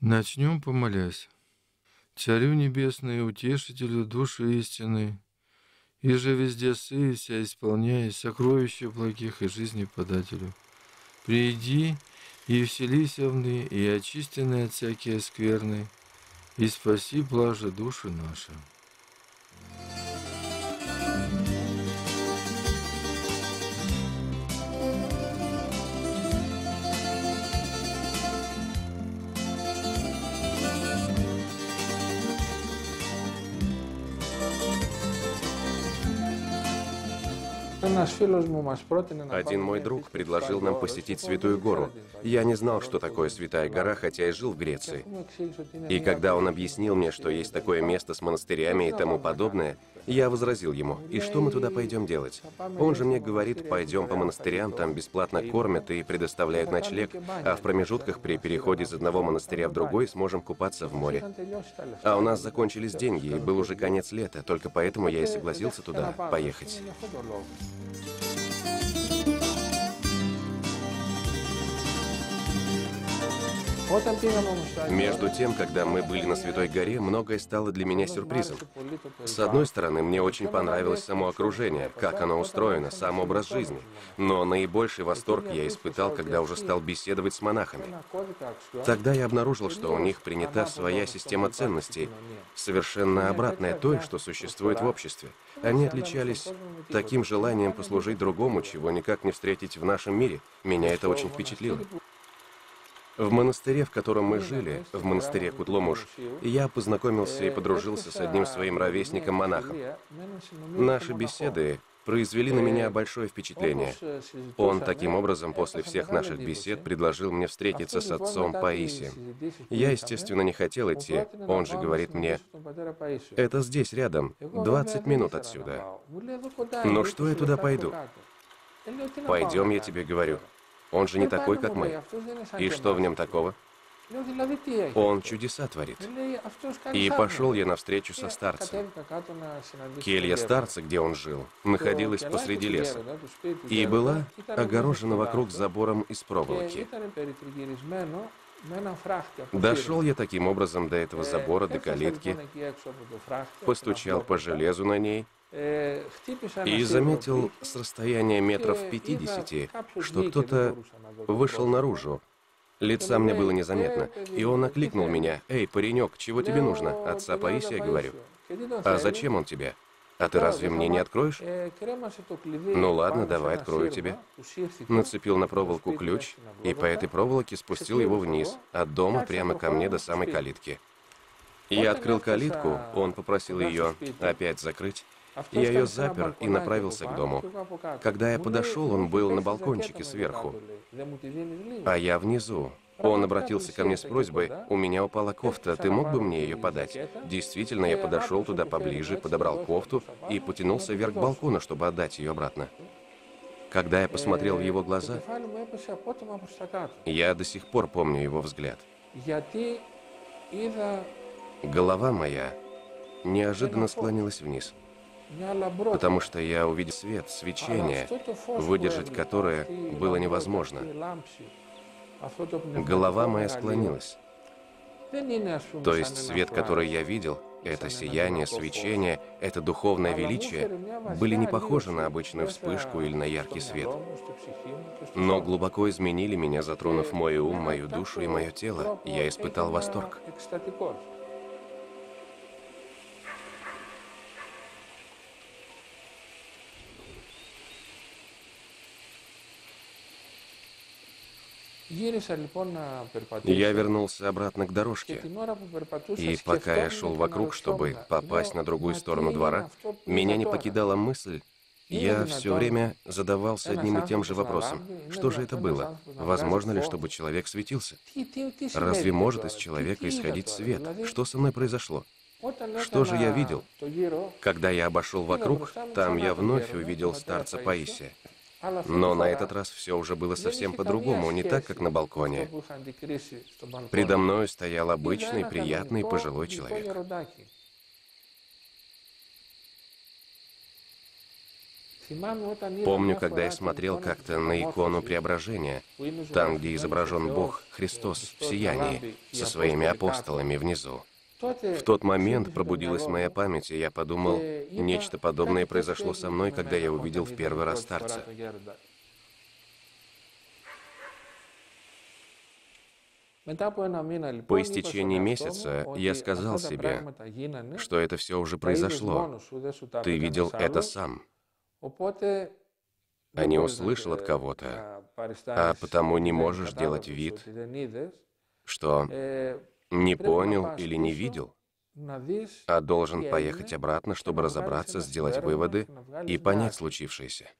Начнем помолясь. Царю небесный, утешителю души истины, и же везде сыся, исполняя сокровища благих и жизни подателю. Приди и вселися в и очистенные от всякие скверны, и спаси блаже души наши. Один мой друг предложил нам посетить Святую Гору. Я не знал, что такое Святая Гора, хотя и жил в Греции. И когда он объяснил мне, что есть такое место с монастырями и тому подобное, я возразил ему, и что мы туда пойдем делать? Он же мне говорит, пойдем по монастырям, там бесплатно кормят и предоставляют ночлег, а в промежутках при переходе из одного монастыря в другой сможем купаться в море. А у нас закончились деньги, и был уже конец лета, только поэтому я и согласился туда поехать. Между тем, когда мы были на Святой горе, многое стало для меня сюрпризом. С одной стороны, мне очень понравилось само окружение, как оно устроено, сам образ жизни. Но наибольший восторг я испытал, когда уже стал беседовать с монахами. Тогда я обнаружил, что у них принята своя система ценностей, совершенно обратная той, что существует в обществе. Они отличались таким желанием послужить другому, чего никак не встретить в нашем мире. Меня это очень впечатлило. В монастыре, в котором мы жили, в монастыре Кутломуш, я познакомился и подружился с одним своим ровесником-монахом. Наши беседы произвели на меня большое впечатление. Он таким образом после всех наших бесед предложил мне встретиться с отцом Паисием. Я, естественно, не хотел идти. Он же говорит мне, это здесь рядом, 20 минут отсюда. Но что я туда пойду? Пойдем, я тебе говорю. Он же не такой, как мы. И что в нем такого? Он чудеса творит. И пошел я навстречу со старцем. Келья старца, где он жил, находилась посреди леса и была огорожена вокруг забором из проволоки. Дошел я таким образом до этого забора, до калитки, постучал по железу на ней, и заметил с расстояния метров 50, что кто-то вышел наружу. Лица мне было незаметно, и он окликнул меня. «Эй, паренек, чего тебе нужно?» Отца Паисия, говорю. «А зачем он тебе?» «А ты разве мне не откроешь?» «Ну ладно, давай, открою тебе». Нацепил на проволоку ключ, и по этой проволоке спустил его вниз, от дома прямо ко мне до самой калитки. Я открыл калитку, он попросил ее опять закрыть, я ее запер и направился к дому. Когда я подошел, он был на балкончике сверху, а я внизу. Он обратился ко мне с просьбой, у меня упала кофта, ты мог бы мне ее подать? Действительно, я подошел туда поближе, подобрал кофту и потянулся вверх балкона, чтобы отдать ее обратно. Когда я посмотрел в его глаза, я до сих пор помню его взгляд. Голова моя неожиданно склонилась вниз потому что я увидел свет, свечение, выдержать которое было невозможно. Голова моя склонилась. То есть свет, который я видел, это сияние, свечение, это духовное величие, были не похожи на обычную вспышку или на яркий свет, но глубоко изменили меня, затронув мой ум, мою душу и мое тело. Я испытал восторг. Я вернулся обратно к дорожке, и пока я шел вокруг, чтобы попасть на другую сторону двора, меня не покидала мысль, я все время задавался одним и тем же вопросом. Что же это было? Возможно ли, чтобы человек светился? Разве может из человека исходить свет? Что со мной произошло? Что же я видел? Когда я обошел вокруг, там я вновь увидел старца Паисия. Но на этот раз все уже было совсем по-другому, не так, как на балконе. Предо мной стоял обычный, приятный, пожилой человек. Помню, когда я смотрел как-то на икону Преображения, там, где изображен Бог Христос в сиянии, со своими апостолами внизу. В тот момент пробудилась моя память, и я подумал, нечто подобное произошло со мной, когда я увидел в первый раз старца. По истечении месяца я сказал себе, что это все уже произошло. Ты видел это сам. А не услышал от кого-то, а потому не можешь делать вид, что не понял или не видел, а должен поехать обратно, чтобы разобраться, сделать выводы и понять случившееся.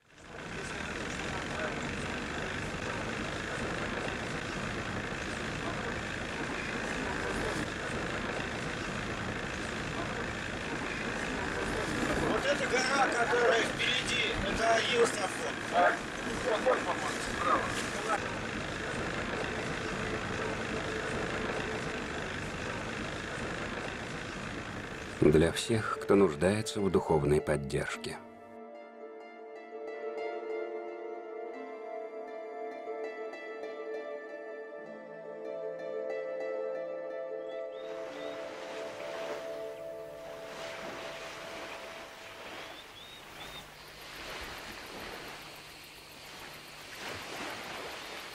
Для всех, кто нуждается в духовной поддержке.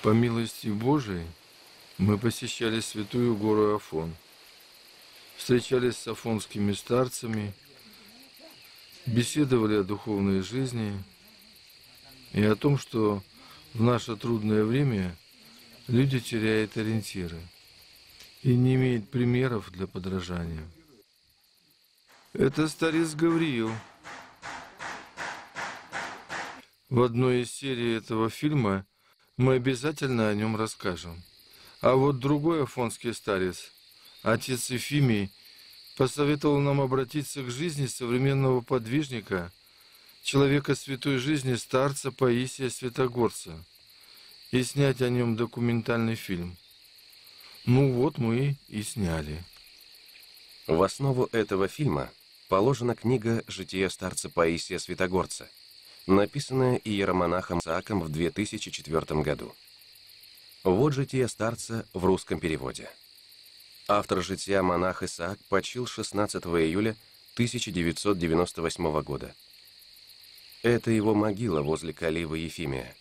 По милости Божией мы посещали святую гору Афон – встречались с афонскими старцами, беседовали о духовной жизни и о том, что в наше трудное время люди теряют ориентиры и не имеют примеров для подражания. Это старец Гавриил. В одной из серий этого фильма мы обязательно о нем расскажем. А вот другой афонский старец – Отец Ефимий посоветовал нам обратиться к жизни современного подвижника, человека святой жизни, старца Паисия Святогорца, и снять о нем документальный фильм. Ну вот мы и сняли. В основу этого фильма положена книга «Житие старца Паисия Святогорца», написанная иеромонахом Сааком в 2004 году. Вот житие старца в русском переводе – Автор жития монах Исаак почил 16 июля 1998 года. Это его могила возле Калива Ефимия.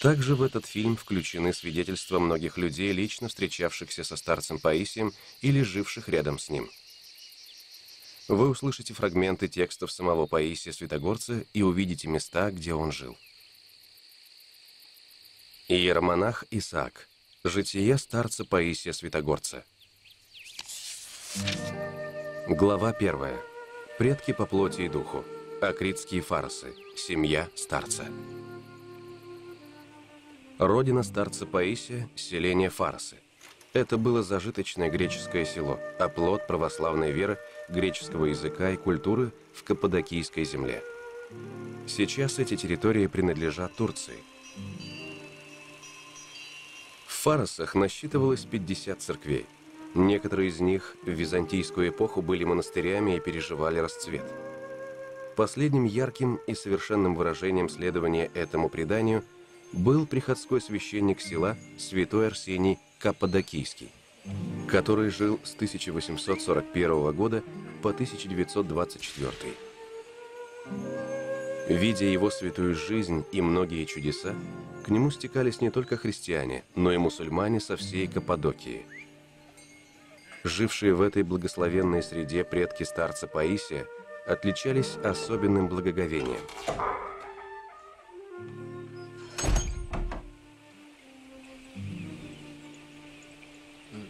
Также в этот фильм включены свидетельства многих людей, лично встречавшихся со старцем Паисием или живших рядом с ним. Вы услышите фрагменты текстов самого Паисия Святогорца и увидите места, где он жил. Иеромонах Исаак – Житие старца Паисия Святогорца. Глава первая. Предки по плоти и духу. Акритские фаросы. Семья старца. Родина старца Паисия – селение Фаросы. Это было зажиточное греческое село, оплот православной веры, греческого языка и культуры в Каппадокийской земле. Сейчас эти территории принадлежат Турции – Фаросах насчитывалось 50 церквей. Некоторые из них в византийскую эпоху были монастырями и переживали расцвет. Последним ярким и совершенным выражением следования этому преданию был приходской священник села святой Арсений Каппадокийский, который жил с 1841 года по 1924. Видя его святую жизнь и многие чудеса, к нему стекались не только христиане, но и мусульмане со всей Каппадокии. Жившие в этой благословенной среде предки старца Паисия отличались особенным благоговением.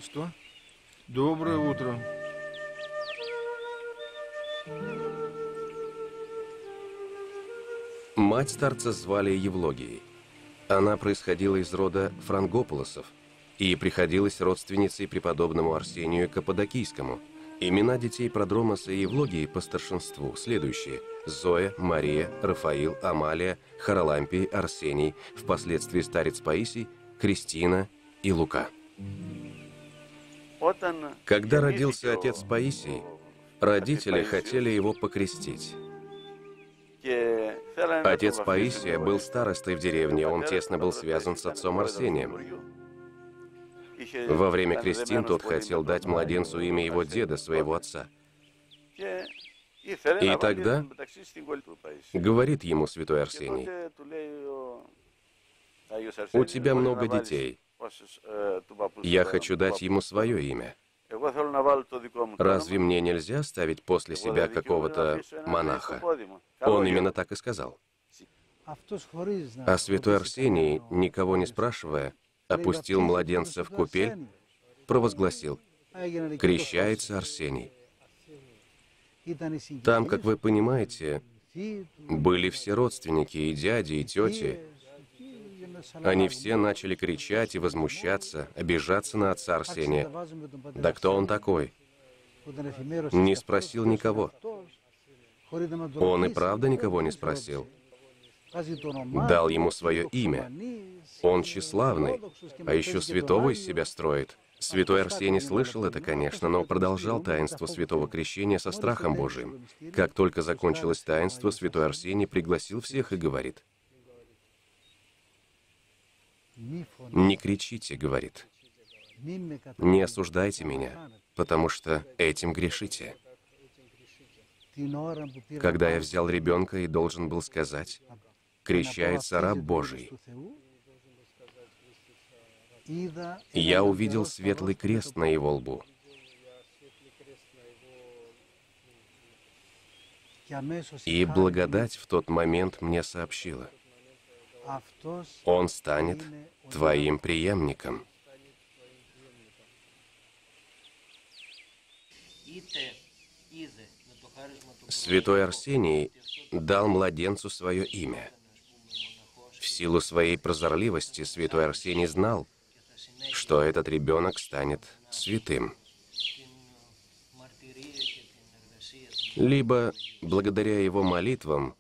Что? Доброе утро. Мать старца звали Евлогией. Она происходила из рода франгополосов и приходилась родственницей преподобному Арсению Каппадокийскому. Имена детей Продромаса и Евлогии по старшинству следующие – Зоя, Мария, Рафаил, Амалия, Харалампий, Арсений, впоследствии старец Паисий, Кристина и Лука. Когда родился отец Паисий, родители хотели его покрестить. Отец Паисия был старостой в деревне, он тесно был связан с отцом Арсением. Во время крестин тот хотел дать младенцу имя его деда, своего отца. И тогда говорит ему святой Арсений, «У тебя много детей. Я хочу дать ему свое имя. Разве мне нельзя ставить после себя какого-то монаха?» Он именно так и сказал. А святой Арсений, никого не спрашивая, опустил младенца в купель, провозгласил «Крещается Арсений». Там, как вы понимаете, были все родственники, и дяди, и тети. Они все начали кричать и возмущаться, обижаться на отца Арсения. Да кто он такой? Не спросил никого. Он и правда никого не спросил. Дал ему свое имя. Он тщеславный, а еще святого из себя строит. Святой Арсений слышал это, конечно, но продолжал таинство святого крещения со страхом Божиим. Как только закончилось таинство, святой Арсений пригласил всех и говорит, «Не кричите», — говорит, «не осуждайте меня, потому что этим грешите». Когда я взял ребенка и должен был сказать, «Крещается раб Божий», я увидел светлый крест на его лбу. И благодать в тот момент мне сообщила. Он станет твоим преемником. Святой Арсений дал младенцу свое имя. В силу своей прозорливости святой Арсений знал, что этот ребенок станет святым. Либо, благодаря его молитвам,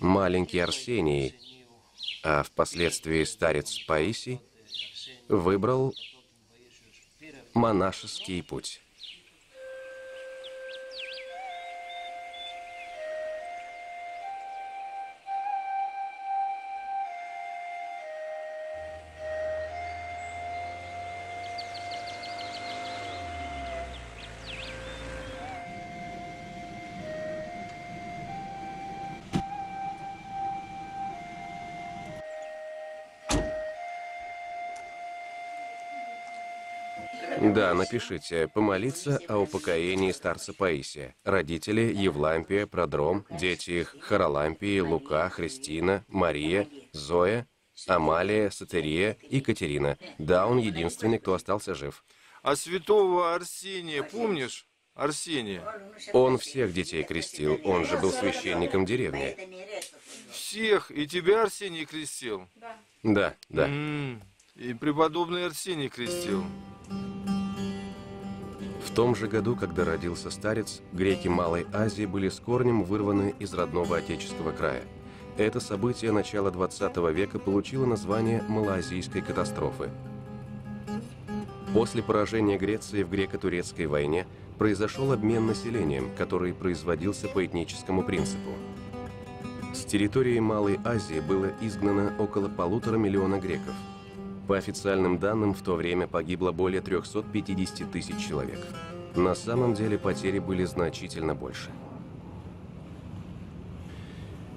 маленький Арсений, а впоследствии старец Паисий, выбрал монашеский путь. Да, напишите «Помолиться о упокоении старца Паисия». Родители Евлампия, Продром, дети их Харалампии, Лука, Христина, Мария, Зоя, Амалия, Сатерия и Катерина. Да, он единственный, кто остался жив. А святого Арсения помнишь? Арсения. Он всех детей крестил, он же был священником деревни. Всех? И тебя Арсений крестил? Да, да. М -м, и преподобный Арсений крестил. В том же году, когда родился старец, греки Малой Азии были с корнем вырваны из родного отеческого края. Это событие начала 20 века получило название Малоазийской катастрофы. После поражения Греции в греко-турецкой войне произошел обмен населением, который производился по этническому принципу. С территории Малой Азии было изгнано около полутора миллиона греков – по официальным данным, в то время погибло более 350 тысяч человек. На самом деле потери были значительно больше.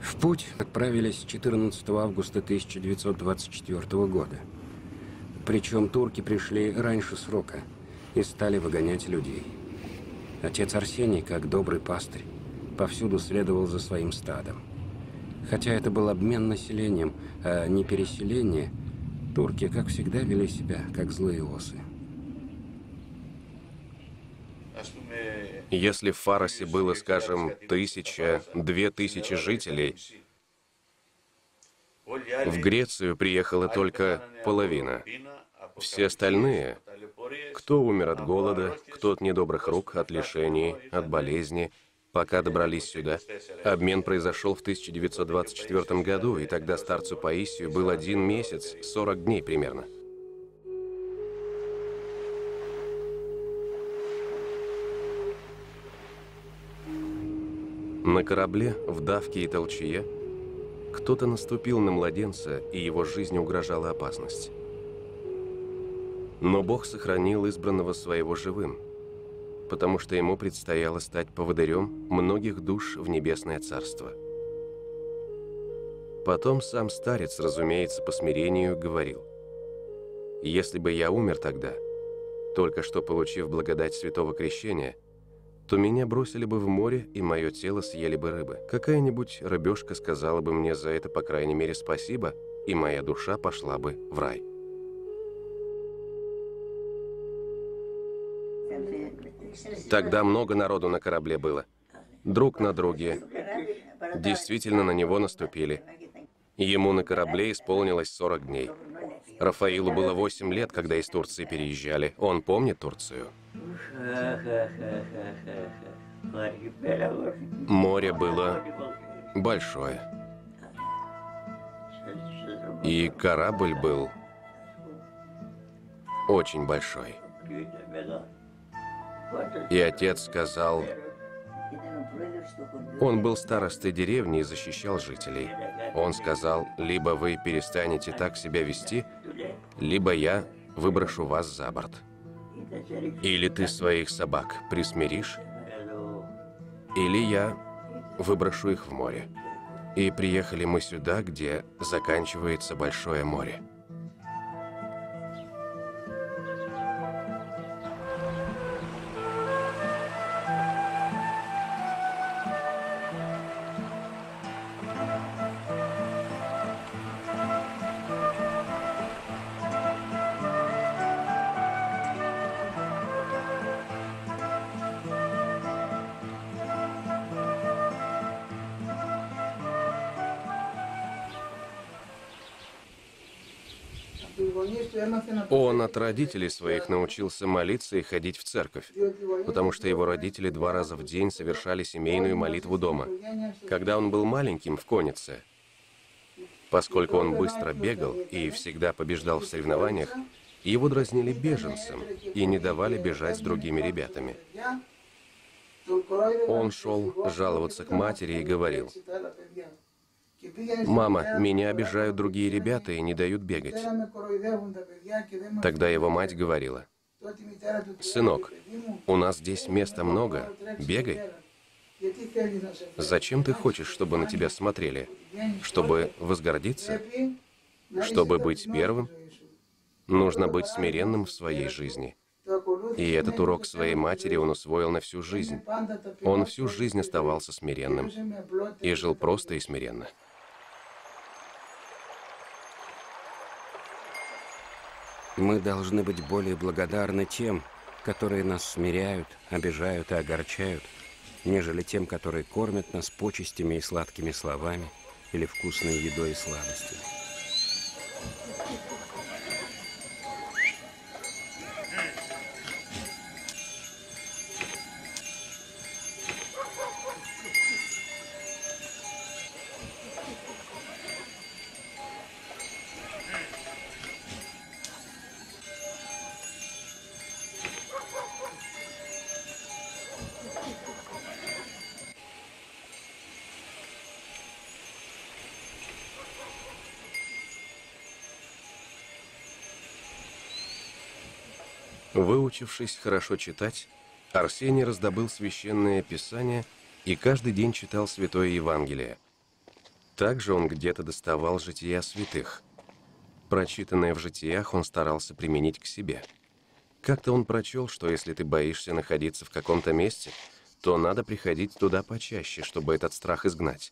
В путь отправились 14 августа 1924 года. Причем турки пришли раньше срока и стали выгонять людей. Отец Арсений, как добрый пастырь, повсюду следовал за своим стадом. Хотя это был обмен населением, а не переселение – Турки, как всегда, вели себя, как злые осы. Если в Фаросе было, скажем, тысяча, две тысячи жителей, в Грецию приехала только половина. Все остальные, кто умер от голода, кто от недобрых рук, от лишений, от болезни – пока добрались сюда. Обмен произошел в 1924 году, и тогда старцу Паисию был один месяц, 40 дней примерно. На корабле, в давке и толчье, кто-то наступил на младенца, и его жизни угрожала опасность. Но Бог сохранил избранного своего живым, потому что ему предстояло стать поводырем многих душ в небесное царство. Потом сам старец, разумеется, по смирению говорил, «Если бы я умер тогда, только что получив благодать святого крещения, то меня бросили бы в море, и мое тело съели бы рыбы. Какая-нибудь рыбешка сказала бы мне за это, по крайней мере, спасибо, и моя душа пошла бы в рай». Тогда много народу на корабле было. Друг на друге. Действительно на него наступили. Ему на корабле исполнилось 40 дней. Рафаилу было 8 лет, когда из Турции переезжали. Он помнит Турцию. Море было большое. И корабль был очень большой. И отец сказал, он был старостой деревни и защищал жителей. Он сказал, либо вы перестанете так себя вести, либо я выброшу вас за борт. Или ты своих собак присмиришь, или я выброшу их в море. И приехали мы сюда, где заканчивается Большое море. От родителей своих научился молиться и ходить в церковь, потому что его родители два раза в день совершали семейную молитву дома. Когда он был маленьким в коннице, поскольку он быстро бегал и всегда побеждал в соревнованиях, его дразнили беженцем и не давали бежать с другими ребятами. Он шел жаловаться к матери и говорил, «Мама, меня обижают другие ребята и не дают бегать». Тогда его мать говорила, «Сынок, у нас здесь места много, бегай». Зачем ты хочешь, чтобы на тебя смотрели? Чтобы возгордиться? Чтобы быть первым? Нужно быть смиренным в своей жизни. И этот урок своей матери он усвоил на всю жизнь. Он всю жизнь оставался смиренным и жил просто и смиренно. Мы должны быть более благодарны тем, которые нас смиряют, обижают и огорчают, нежели тем, которые кормят нас почестями и сладкими словами или вкусной едой и сладостями. Выучившись хорошо читать, Арсений раздобыл священное писание и каждый день читал Святое Евангелие. Также он где-то доставал жития святых. Прочитанное в житиях он старался применить к себе. Как-то он прочел, что если ты боишься находиться в каком-то месте, то надо приходить туда почаще, чтобы этот страх изгнать.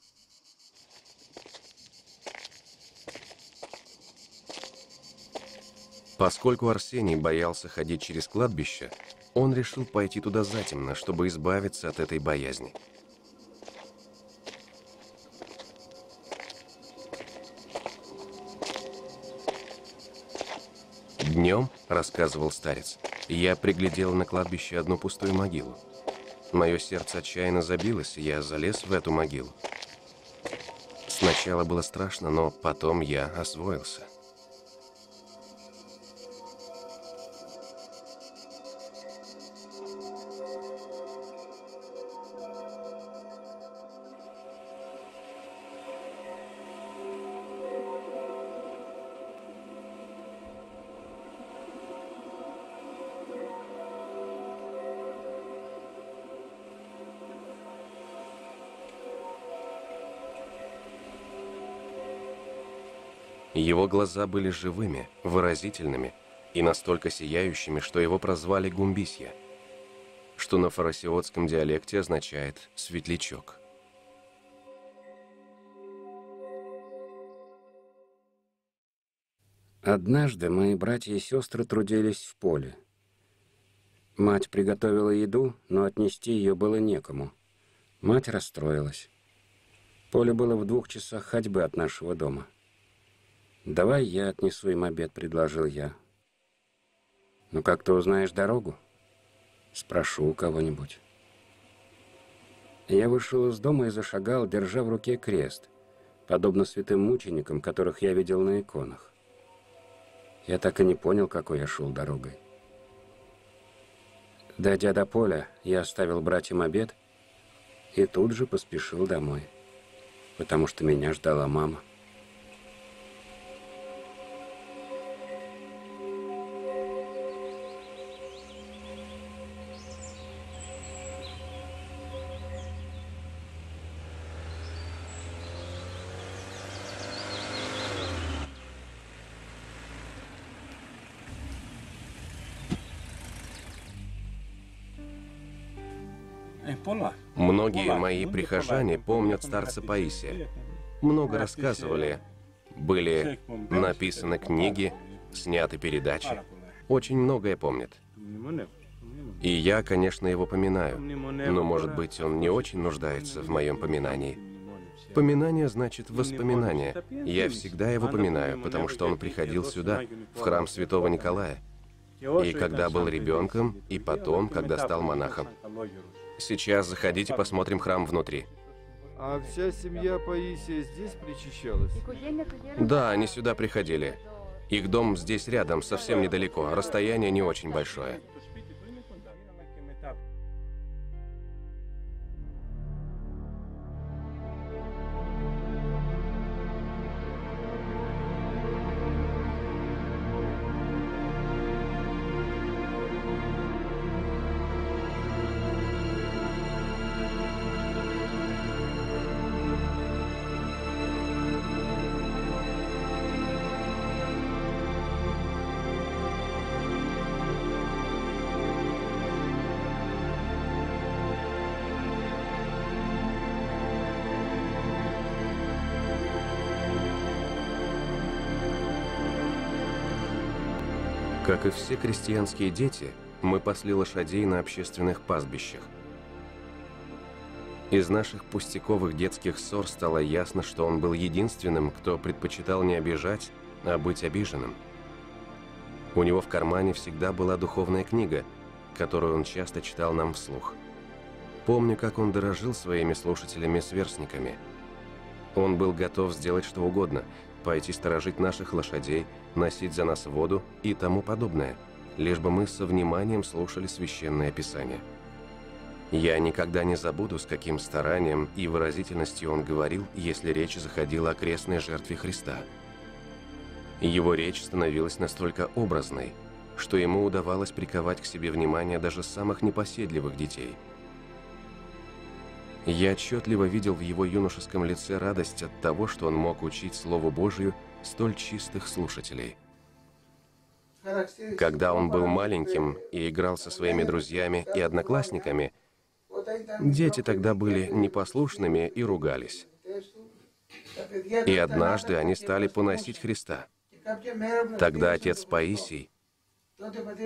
Поскольку Арсений боялся ходить через кладбище, он решил пойти туда затемно, чтобы избавиться от этой боязни. Днем, рассказывал старец, я приглядел на кладбище одну пустую могилу. Мое сердце отчаянно забилось, и я залез в эту могилу. Сначала было страшно, но потом я освоился. Его глаза были живыми, выразительными и настолько сияющими, что его прозвали Гумбисья, что на фарасиотском диалекте означает «светлячок». Однажды мои братья и сестры трудились в поле. Мать приготовила еду, но отнести ее было некому. Мать расстроилась. Поле было в двух часах ходьбы от нашего дома. «Давай я отнесу им обед», — предложил я. «Ну как ты узнаешь дорогу?» «Спрошу у кого-нибудь». Я вышел из дома и зашагал, держа в руке крест, подобно святым мученикам, которых я видел на иконах. Я так и не понял, какой я шел дорогой. Дойдя до поля, я оставил братьям обед и тут же поспешил домой, потому что меня ждала мама. Мои прихожане помнят старца Паисия. Много рассказывали, были написаны книги, сняты передачи. Очень многое помнят. И я, конечно, его поминаю. Но, может быть, он не очень нуждается в моем поминании. Поминание значит воспоминание. Я всегда его поминаю, потому что он приходил сюда, в храм святого Николая. И когда был ребенком, и потом, когда стал монахом. Сейчас заходите, посмотрим храм внутри. А вся семья Паисия здесь причащалась? Да, они сюда приходили. Их дом здесь рядом, совсем недалеко. Расстояние не очень большое. Как и все крестьянские дети, мы пасли лошадей на общественных пастбищах. Из наших пустяковых детских ссор стало ясно, что он был единственным, кто предпочитал не обижать, а быть обиженным. У него в кармане всегда была духовная книга, которую он часто читал нам вслух. Помню, как он дорожил своими слушателями-сверстниками. Он был готов сделать что угодно, пойти сторожить наших лошадей – носить за нас воду и тому подобное, лишь бы мы со вниманием слушали священное писание. Я никогда не забуду, с каким старанием и выразительностью он говорил, если речь заходила о крестной жертве Христа. Его речь становилась настолько образной, что ему удавалось приковать к себе внимание даже самых непоседливых детей. Я отчетливо видел в его юношеском лице радость от того, что он мог учить Слову Божию столь чистых слушателей. Когда он был маленьким и играл со своими друзьями и одноклассниками, дети тогда были непослушными и ругались. И однажды они стали поносить Христа. Тогда отец Паисий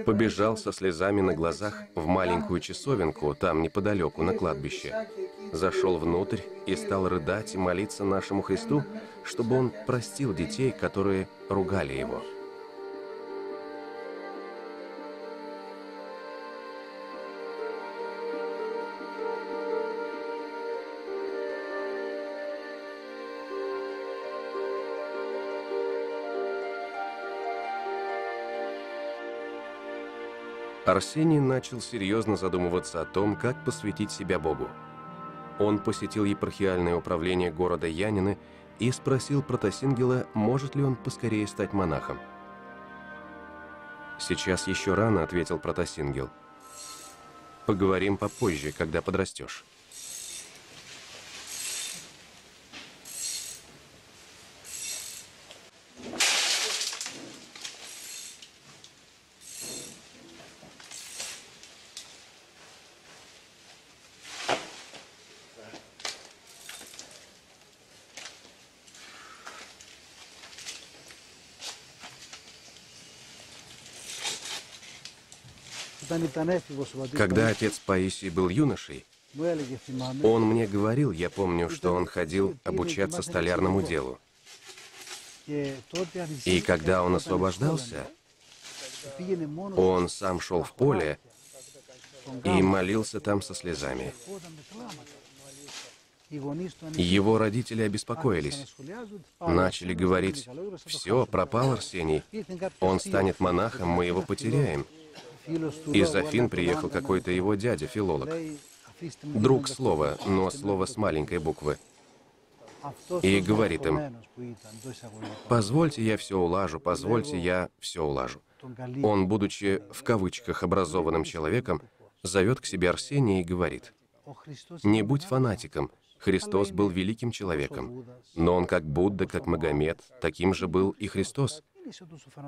побежал со слезами на глазах в маленькую часовенку, там неподалеку, на кладбище. Зашел внутрь и стал рыдать и молиться нашему Христу, чтобы он простил детей, которые ругали его. Арсений начал серьезно задумываться о том, как посвятить себя Богу. Он посетил епархиальное управление города Янины и спросил Протасингела, может ли он поскорее стать монахом. «Сейчас еще рано», — ответил Протасингел. «Поговорим попозже, когда подрастешь». Когда отец Паисий был юношей, он мне говорил, я помню, что он ходил обучаться столярному делу. И когда он освобождался, он сам шел в поле и молился там со слезами. Его родители обеспокоились. Начали говорить, все, пропал Арсений. Он станет монахом, мы его потеряем. Из Афин приехал какой-то его дядя, филолог. Друг слова, но слово с маленькой буквы. И говорит им, позвольте я все улажу, позвольте я все улажу. Он, будучи в кавычках образованным человеком, зовет к себе Арсения и говорит, не будь фанатиком, Христос был великим человеком, но он как Будда, как Магомед, таким же был и Христос.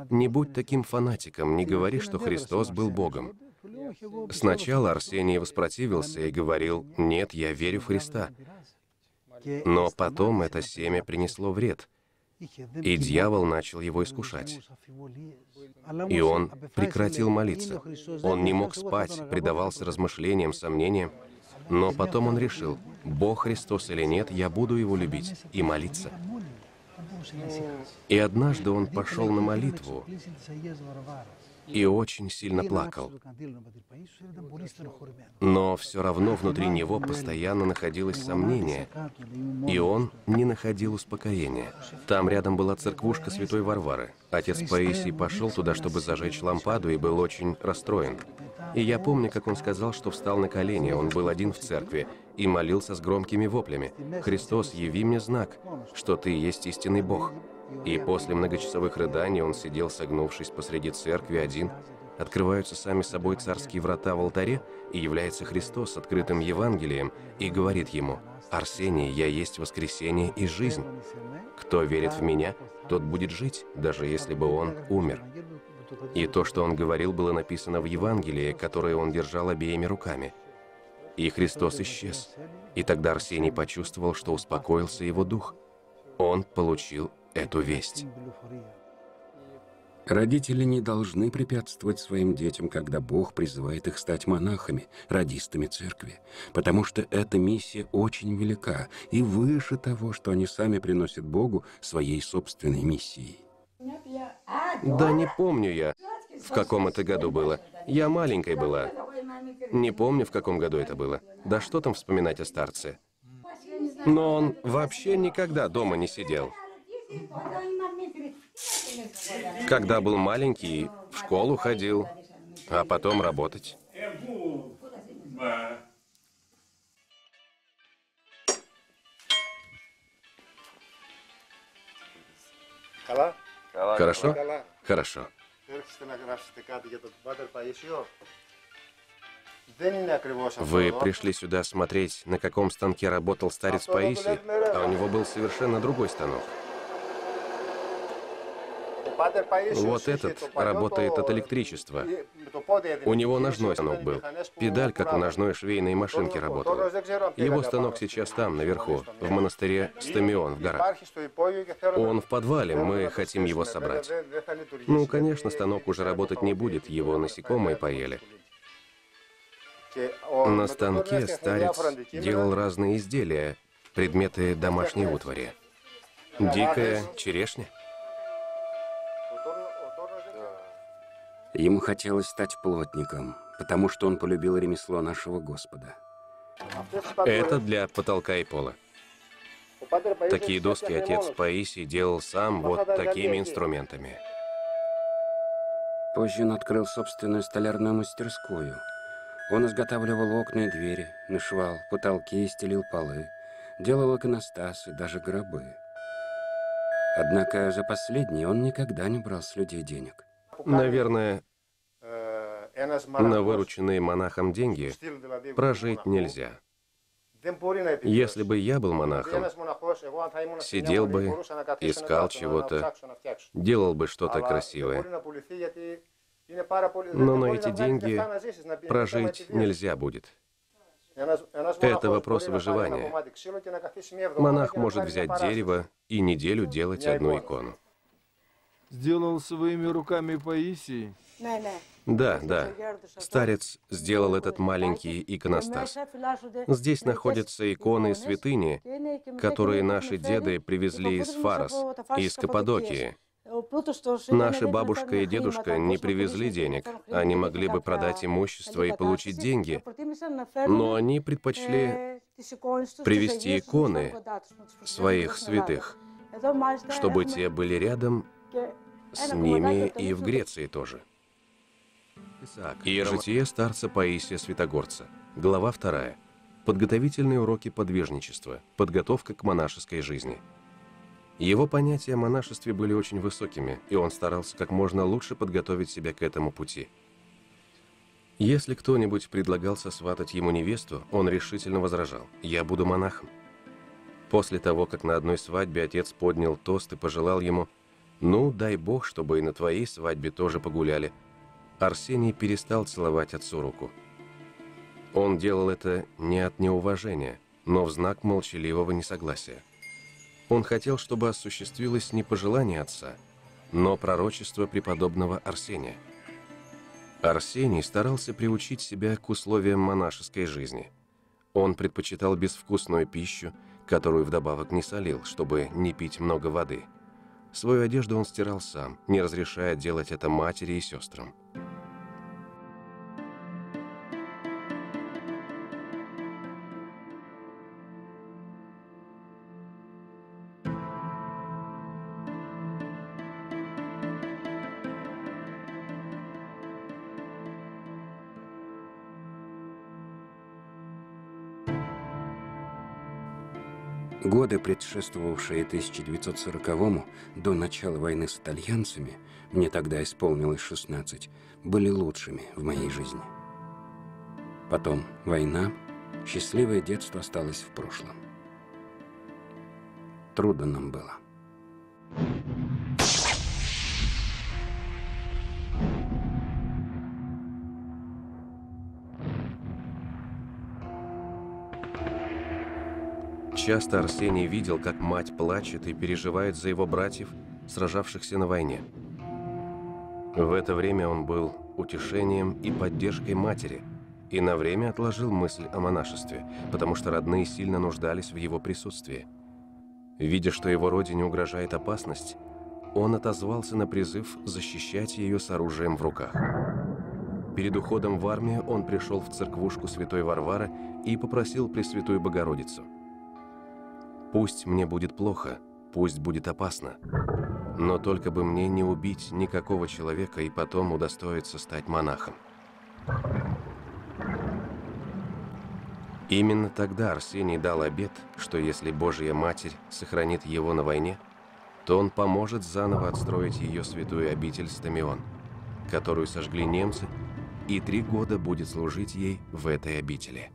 Не будь таким фанатиком, не говори, что Христос был Богом. Сначала Арсений воспротивился и говорил, «Нет, я верю в Христа». Но потом это семя принесло вред, и дьявол начал его искушать. И он прекратил молиться. Он не мог спать, предавался размышлениям, сомнениям. Но потом он решил, Бог Христос или нет, я буду его любить и молиться. И однажды он пошел на молитву и очень сильно плакал. Но все равно внутри него постоянно находилось сомнение, и он не находил успокоения. Там рядом была церквушка Святой Варвары. Отец Паисий пошел туда, чтобы зажечь лампаду, и был очень расстроен. И я помню, как он сказал, что встал на колени, он был один в церкви, и молился с громкими воплями. «Христос, яви мне знак, что Ты есть истинный Бог». И после многочасовых рыданий он сидел, согнувшись посреди церкви один. Открываются сами собой царские врата в алтаре, и является Христос открытым Евангелием, и говорит ему, «Арсений, я есть воскресение и жизнь. Кто верит в меня, тот будет жить, даже если бы он умер». И то, что он говорил, было написано в Евангелии, которое он держал обеими руками. И Христос исчез. И тогда Арсений почувствовал, что успокоился его дух. Он получил эту весть. Родители не должны препятствовать своим детям, когда Бог призывает их стать монахами, радистами церкви, потому что эта миссия очень велика и выше того, что они сами приносят Богу своей собственной миссией. Да не помню я, в каком это году было. Я маленькой была. Не помню, в каком году это было. Да что там вспоминать о старце. Но он вообще никогда дома не сидел. Когда был маленький, в школу ходил, а потом работать. Хорошо? Хорошо. Вы пришли сюда смотреть, на каком станке работал старец Паисий, а у него был совершенно другой станок. Вот этот работает от электричества. У него ножной станок был. Педаль, как у ножной швейной машинки, работала. Его станок сейчас там, наверху, в монастыре Стамион в горах. Он в подвале, мы хотим его собрать. Ну, конечно, станок уже работать не будет, его насекомые поели. На станке старец делал разные изделия, предметы домашней утвари. Дикая черешня. Ему хотелось стать плотником, потому что он полюбил ремесло нашего Господа. Это для потолка и пола. Такие доски отец Паисий делал сам вот такими инструментами. Позже он открыл собственную столярную мастерскую. Он изготавливал окна и двери, нашивал потолки и стелил полы, делал иконостасы, даже гробы. Однако за последние он никогда не брал с людей денег. Наверное, на вырученные монахом деньги прожить нельзя. Если бы я был монахом, сидел бы, искал чего-то, делал бы что-то красивое. Но на эти деньги прожить нельзя будет. Это вопрос выживания. Монах может взять дерево и неделю делать одну икону. Сделал своими руками Паисий? Да, да. Старец сделал этот маленький иконостас. Здесь находятся иконы святыни, которые наши деды привезли из Фарос, из Каппадокии. Наши бабушка и дедушка не привезли денег. Они могли бы продать имущество и получить деньги. Но они предпочли привезти иконы своих святых, чтобы те были рядом с ними и в Греции тоже. Житие старца Паисия Святогорца. Глава 2. Подготовительные уроки подвижничества. Подготовка к монашеской жизни. Его понятия о монашестве были очень высокими, и он старался как можно лучше подготовить себя к этому пути. Если кто-нибудь предлагал сосватать ему невесту, он решительно возражал «Я буду монахом». После того, как на одной свадьбе отец поднял тост и пожелал ему «Ну, дай Бог, чтобы и на твоей свадьбе тоже погуляли», Арсений перестал целовать отцу руку. Он делал это не от неуважения, но в знак молчаливого несогласия. Он хотел, чтобы осуществилось не пожелание отца, но пророчество преподобного Арсения. Арсений старался приучить себя к условиям монашеской жизни. Он предпочитал безвкусную пищу, которую вдобавок не солил, чтобы не пить много воды. Свою одежду он стирал сам, не разрешая делать это матери и сестрам. Годы, предшествовавшие 1940-му, до начала войны с итальянцами, мне тогда исполнилось 16, были лучшими в моей жизни. Потом война, счастливое детство осталось в прошлом. Трудно нам было. Часто Арсений видел, как мать плачет и переживает за его братьев, сражавшихся на войне. В это время он был утешением и поддержкой матери и на время отложил мысль о монашестве, потому что родные сильно нуждались в его присутствии. Видя, что его родине угрожает опасность, он отозвался на призыв защищать ее с оружием в руках. Перед уходом в армию он пришел в церквушку Святой Варвары и попросил Пресвятую Богородицу – Пусть мне будет плохо, пусть будет опасно, но только бы мне не убить никакого человека и потом удостоиться стать монахом. Именно тогда Арсений дал обет, что если Божья Матерь сохранит его на войне, то он поможет заново отстроить ее святую обитель Стамион, которую сожгли немцы, и три года будет служить ей в этой обители.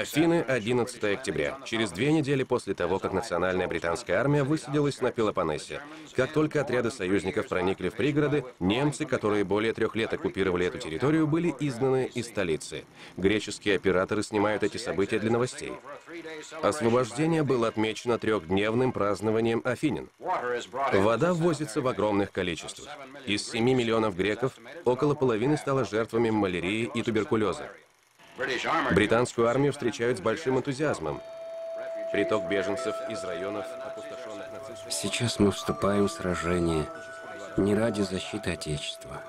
Афины, 11 октября. Через две недели после того, как национальная британская армия высадилась на Пелопоннесе. Как только отряды союзников проникли в пригороды, немцы, которые более трех лет оккупировали эту территорию, были изгнаны из столицы. Греческие операторы снимают эти события для новостей. Освобождение было отмечено трехдневным празднованием Афинин. Вода ввозится в огромных количествах. Из 7 миллионов греков около половины стало жертвами малярии и туберкулеза. Британскую армию встречают с большим энтузиазмом. Приток беженцев из районов, опустошенных нацистами... Сейчас мы вступаем в сражение не ради защиты Отечества.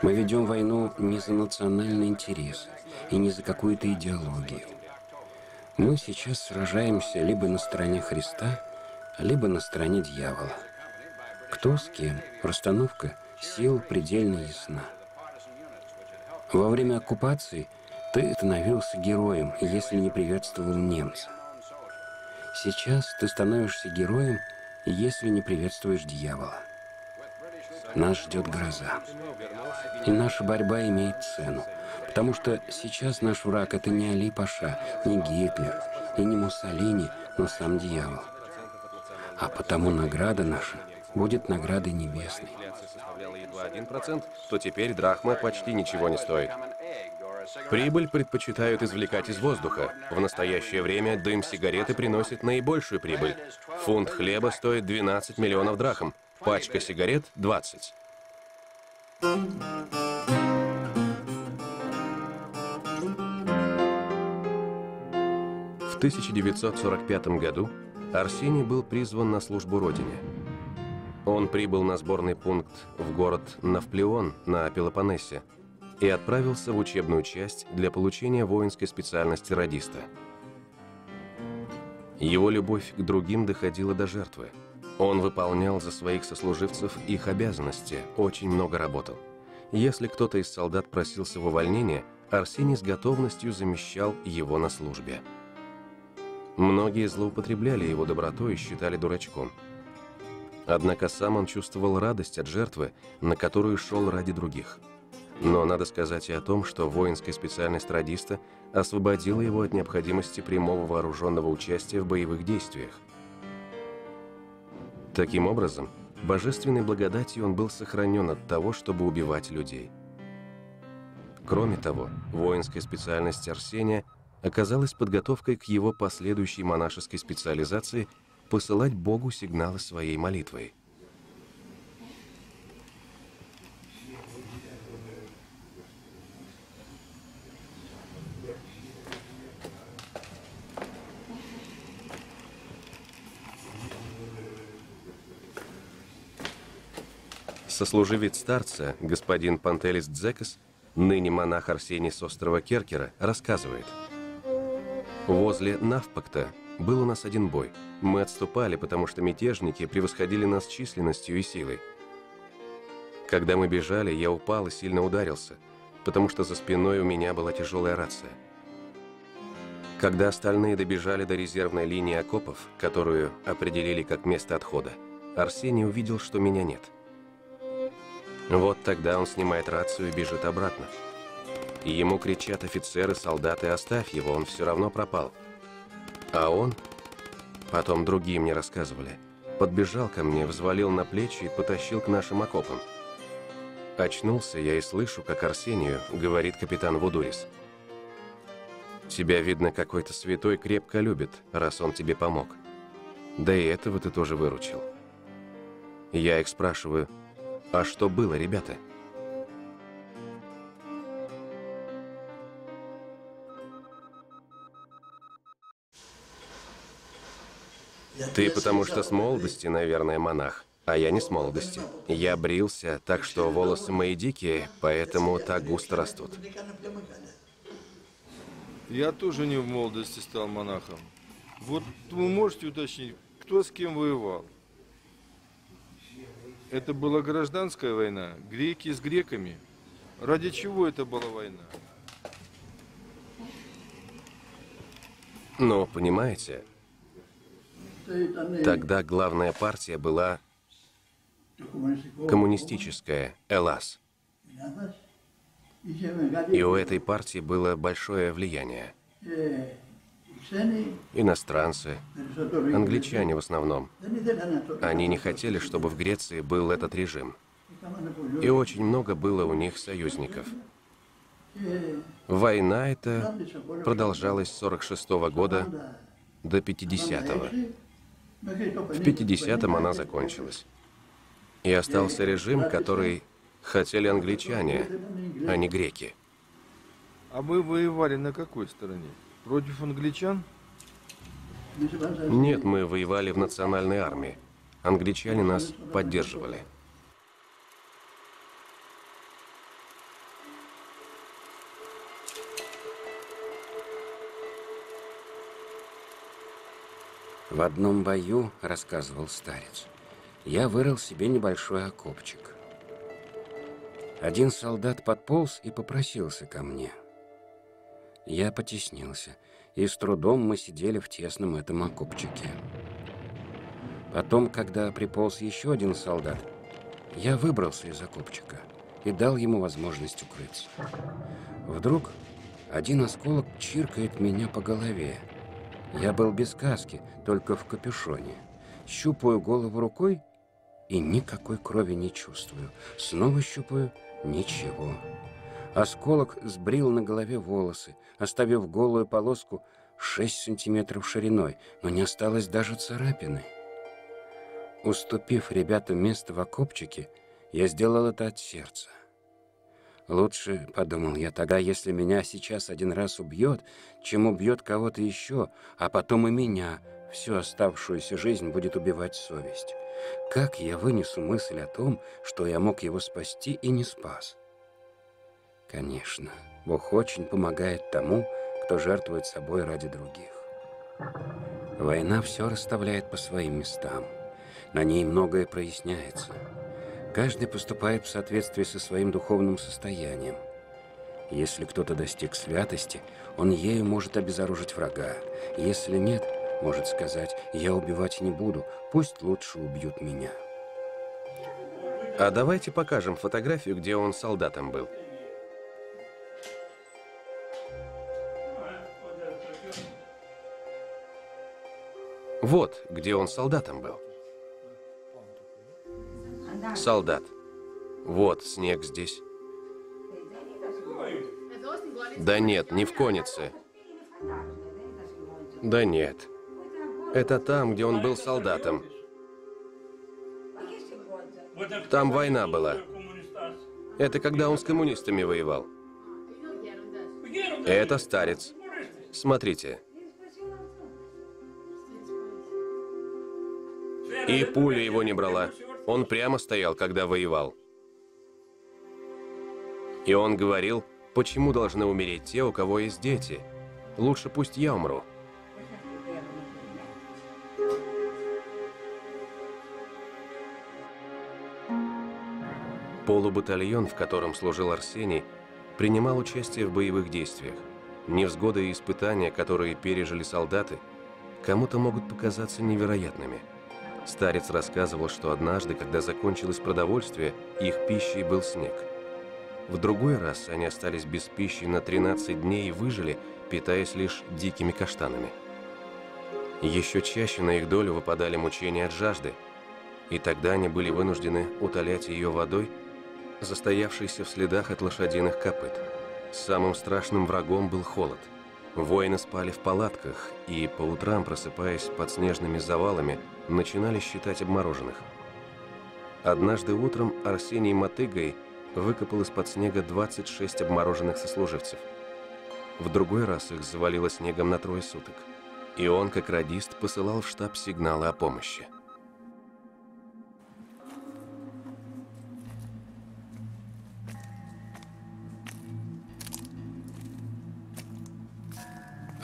Мы ведем войну не за национальный интерес и не за какую-то идеологию. Мы сейчас сражаемся либо на стороне Христа, либо на стороне дьявола. Кто с кем, расстановка сил предельно ясна. Во время оккупации – ты становился героем, если не приветствовал немца. Сейчас ты становишься героем, если не приветствуешь дьявола. Нас ждет гроза. И наша борьба имеет цену. Потому что сейчас наш враг это не Али Паша, не Гитлер и не Муссолини, но сам дьявол. А потому награда наша будет наградой небесной. Инфляция составляла едва 1%, то теперь драхма почти ничего не стоит. Прибыль предпочитают извлекать из воздуха. В настоящее время дым сигареты приносит наибольшую прибыль. Фунт хлеба стоит 12 миллионов драхм, пачка сигарет – 20. В 1945 году Арсений был призван на службу Родине. Он прибыл на сборный пункт в город Навплеон на Пелопоннесе и отправился в учебную часть для получения воинской специальности радиста. Его любовь к другим доходила до жертвы. Он выполнял за своих сослуживцев их обязанности, очень много работал. Если кто-то из солдат просился в увольнение, Арсений с готовностью замещал его на службе. Многие злоупотребляли его добротой и считали дурачком. Однако сам он чувствовал радость от жертвы, на которую шел ради других. Но надо сказать и о том, что воинская специальность радиста освободила его от необходимости прямого вооруженного участия в боевых действиях. Таким образом, божественной благодатью он был сохранен от того, чтобы убивать людей. Кроме того, воинская специальность Арсения оказалась подготовкой к его последующей монашеской специализации посылать Богу сигналы своей молитвой. Сослуживец старца, господин Пантелис Дзекас, ныне монах Арсений с острова Керкера, рассказывает. Возле Навпакта был у нас один бой. Мы отступали, потому что мятежники превосходили нас численностью и силой. Когда мы бежали, я упал и сильно ударился, потому что за спиной у меня была тяжелая рация. Когда остальные добежали до резервной линии окопов, которую определили как место отхода, Арсений увидел, что меня нет – вот тогда он снимает рацию и бежит обратно. И ему кричат офицеры, солдаты, оставь его, он все равно пропал. А он, потом другие мне рассказывали, подбежал ко мне, взвалил на плечи и потащил к нашим окопам. Очнулся я и слышу, как Арсению говорит капитан Вудурис. «Тебя, видно, какой-то святой крепко любит, раз он тебе помог. Да и этого ты тоже выручил». Я их спрашиваю, а что было, ребята? Ты потому что с молодости, наверное, монах. А я не с молодости. Я брился, так что волосы мои дикие, поэтому так густо растут. Я тоже не в молодости стал монахом. Вот вы можете уточнить, кто с кем воевал? Это была гражданская война, греки с греками. Ради чего это была война? Но, понимаете, тогда главная партия была коммунистическая, ЭЛАС. И у этой партии было большое влияние. Иностранцы, англичане в основном. Они не хотели, чтобы в Греции был этот режим. И очень много было у них союзников. Война эта продолжалась с 46 -го года до 50-го. В 50-м она закончилась. И остался режим, который хотели англичане, а не греки. А мы воевали на какой стороне? Против англичан? Нет, мы воевали в национальной армии. Англичане нас поддерживали. В одном бою, рассказывал старец, я вырыл себе небольшой окопчик. Один солдат подполз и попросился ко мне – я потеснился, и с трудом мы сидели в тесном этом окопчике. Потом, когда приполз еще один солдат, я выбрался из окопчика и дал ему возможность укрыться. Вдруг один осколок чиркает меня по голове. Я был без каски, только в капюшоне. Щупаю голову рукой и никакой крови не чувствую. Снова щупаю — ничего. Осколок сбрил на голове волосы, оставив голую полоску 6 сантиметров шириной, но не осталось даже царапины. Уступив ребятам место в окопчике, я сделал это от сердца. Лучше, подумал я тогда, если меня сейчас один раз убьет, чем убьет кого-то еще, а потом и меня всю оставшуюся жизнь будет убивать совесть. Как я вынесу мысль о том, что я мог его спасти и не спас? Конечно, Бог очень помогает тому, кто жертвует собой ради других. Война все расставляет по своим местам. На ней многое проясняется. Каждый поступает в соответствии со своим духовным состоянием. Если кто-то достиг святости, он ею может обезоружить врага. Если нет, может сказать, я убивать не буду, пусть лучше убьют меня. А давайте покажем фотографию, где он солдатом был. Вот, где он солдатом был. Солдат. Вот снег здесь. Да нет, не в коннице. Да нет. Это там, где он был солдатом. Там война была. Это когда он с коммунистами воевал. Это старец. Смотрите. И пуля его не брала. Он прямо стоял, когда воевал. И он говорил, почему должны умереть те, у кого есть дети? Лучше пусть я умру. Полубатальон, в котором служил Арсений, принимал участие в боевых действиях. Невзгоды и испытания, которые пережили солдаты, кому-то могут показаться невероятными – Старец рассказывал, что однажды, когда закончилось продовольствие, их пищей был снег. В другой раз они остались без пищи на 13 дней и выжили, питаясь лишь дикими каштанами. Еще чаще на их долю выпадали мучения от жажды, и тогда они были вынуждены утолять ее водой, застоявшейся в следах от лошадиных копыт. Самым страшным врагом был холод. Воины спали в палатках и по утрам, просыпаясь под снежными завалами, начинали считать обмороженных. Однажды утром Арсений мотыгой выкопал из-под снега 26 обмороженных сослуживцев. В другой раз их завалило снегом на трое суток. И он, как радист, посылал в штаб сигналы о помощи.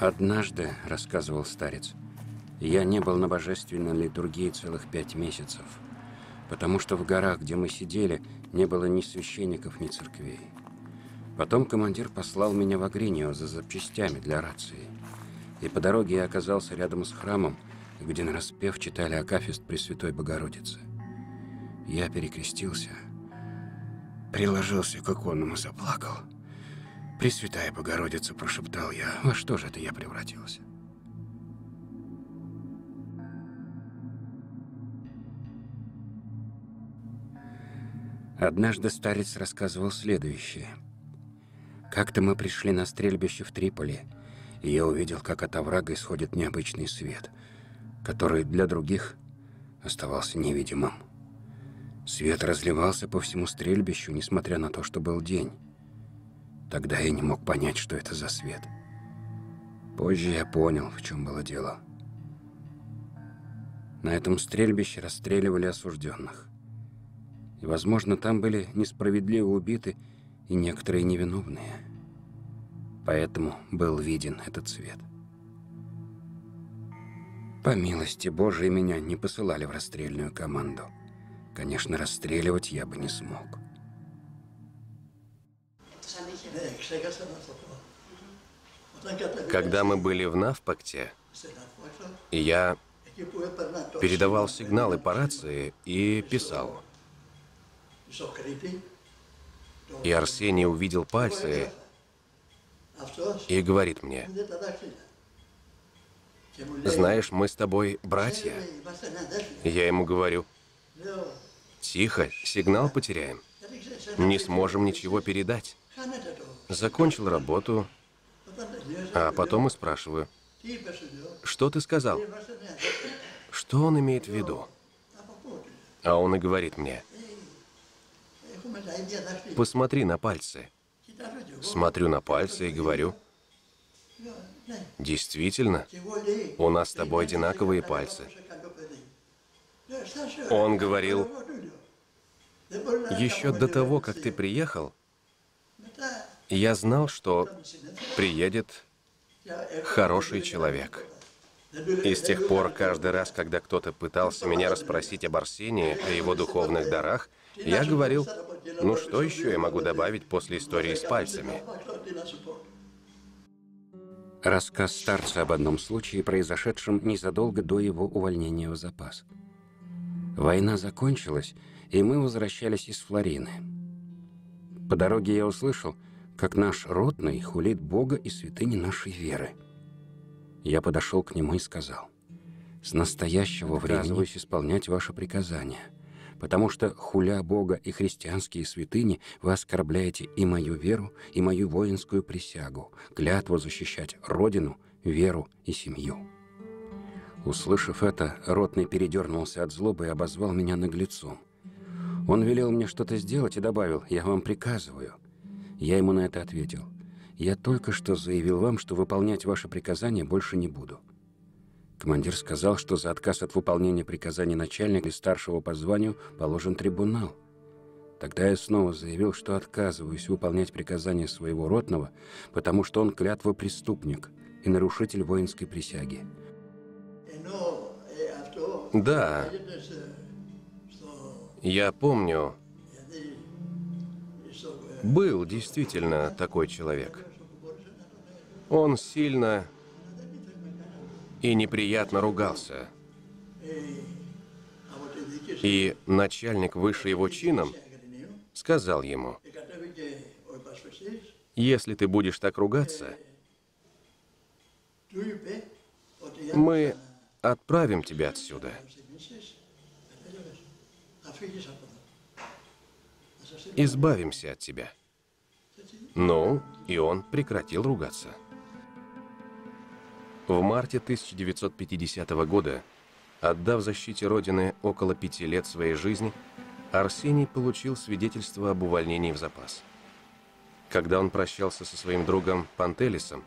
«Однажды, — рассказывал старец, — я не был на божественной литургии целых пять месяцев, потому что в горах, где мы сидели, не было ни священников, ни церквей. Потом командир послал меня в Агринио за запчастями для рации. И по дороге я оказался рядом с храмом, где на распев читали Акафист Пресвятой Богородицы. Я перекрестился, приложился к иконам и заплакал. «Пресвятая Богородица», — прошептал я, — «во что же это я превратился?» Однажды старец рассказывал следующее. Как-то мы пришли на стрельбище в Триполи, и я увидел, как от оврага исходит необычный свет, который для других оставался невидимым. Свет разливался по всему стрельбищу, несмотря на то, что был день. Тогда я не мог понять, что это за свет. Позже я понял, в чем было дело. На этом стрельбище расстреливали осужденных. И, возможно, там были несправедливо убиты и некоторые невиновные. Поэтому был виден этот цвет. По милости Божией меня не посылали в расстрельную команду. Конечно, расстреливать я бы не смог. Когда мы были в Навпакте, я передавал сигналы по рации и писал – и Арсений увидел пальцы и говорит мне, Знаешь, мы с тобой братья. Я ему говорю, тихо, сигнал потеряем. Не сможем ничего передать. Закончил работу, а потом и спрашиваю, что ты сказал? Что он имеет в виду? А он и говорит мне, посмотри на пальцы. Смотрю на пальцы и говорю, действительно, у нас с тобой одинаковые пальцы. Он говорил, еще до того, как ты приехал, я знал, что приедет хороший человек. И с тех пор, каждый раз, когда кто-то пытался меня расспросить об Арсении, о его духовных дарах, я говорил, ну что еще я могу добавить после истории с пальцами? Рассказ старца об одном случае, произошедшем незадолго до его увольнения в запас. Война закончилась, и мы возвращались из Флорины. По дороге я услышал, как наш ротный хулит Бога и святыни нашей веры. Я подошел к нему и сказал, «С настоящего времени отказываюсь исполнять ваше приказание, потому что, хуля Бога и христианские святыни, вы оскорбляете и мою веру, и мою воинскую присягу, клятву защищать Родину, веру и семью». Услышав это, ротный передернулся от злобы и обозвал меня наглецом. Он велел мне что-то сделать и добавил, «Я вам приказываю». Я ему на это ответил. «Я только что заявил вам, что выполнять ваши приказания больше не буду». Командир сказал, что за отказ от выполнения приказаний начальника и старшего по званию положен трибунал. Тогда я снова заявил, что отказываюсь выполнять приказания своего ротного, потому что он клятва преступник и нарушитель воинской присяги. Да, я помню, был действительно такой человек. Он сильно и неприятно ругался. И начальник выше его чином сказал ему, если ты будешь так ругаться, мы отправим тебя отсюда. избавимся от тебя. Ну, и он прекратил ругаться. В марте 1950 года, отдав защите Родины около пяти лет своей жизни, Арсений получил свидетельство об увольнении в запас. Когда он прощался со своим другом Пантелисом,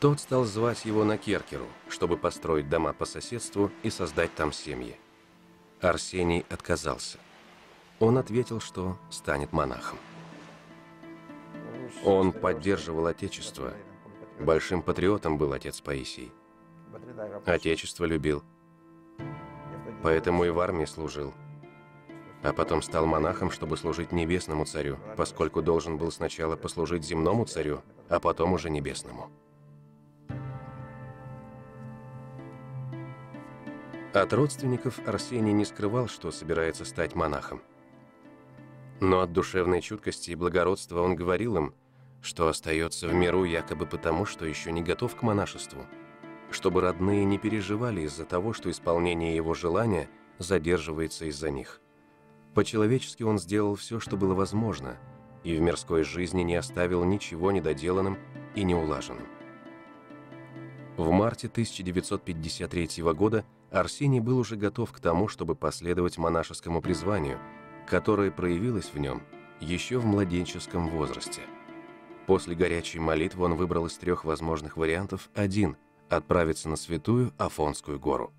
тот стал звать его на Керкеру, чтобы построить дома по соседству и создать там семьи. Арсений отказался. Он ответил, что станет монахом. Он поддерживал Отечество. Большим патриотом был отец Паисий. Отечество любил. Поэтому и в армии служил. А потом стал монахом, чтобы служить небесному царю, поскольку должен был сначала послужить земному царю, а потом уже небесному. От родственников Арсений не скрывал, что собирается стать монахом. Но от душевной чуткости и благородства он говорил им, что остается в миру якобы потому, что еще не готов к монашеству, чтобы родные не переживали из-за того, что исполнение его желания задерживается из-за них. По-человечески он сделал все, что было возможно, и в мирской жизни не оставил ничего недоделанным и неулаженным. В марте 1953 года Арсений был уже готов к тому, чтобы последовать монашескому призванию – которое проявилось в нем еще в младенческом возрасте. После горячей молитвы он выбрал из трех возможных вариантов один – отправиться на святую Афонскую гору.